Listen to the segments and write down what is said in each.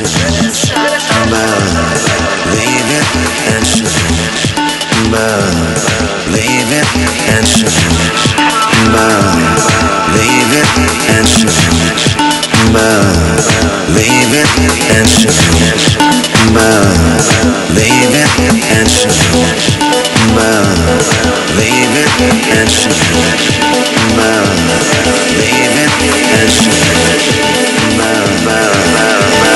mention it and shoot it and shoot Believe it and it and it and it and it and it and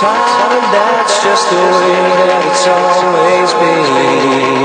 time, and that's just the way that it's always been.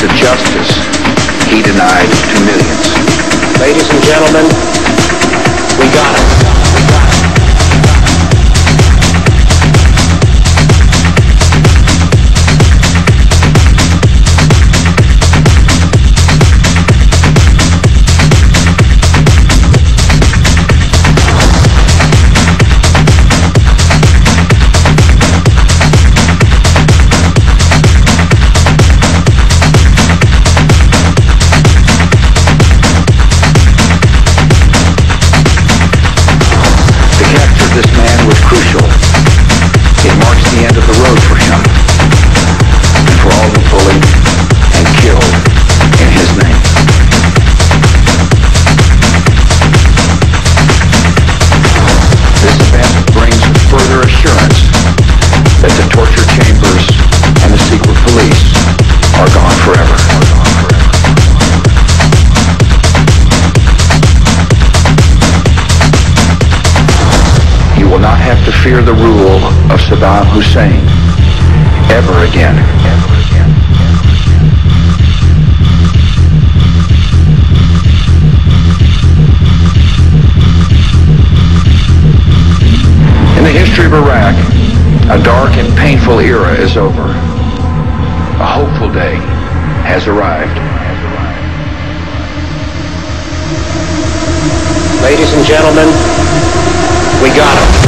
The justice he denied to millions. Ladies and gentlemen, we got it. Fear Saddam Hussein ever again. In the history of Iraq, a dark and painful era is over. A hopeful day has arrived. Ladies and gentlemen, we got him.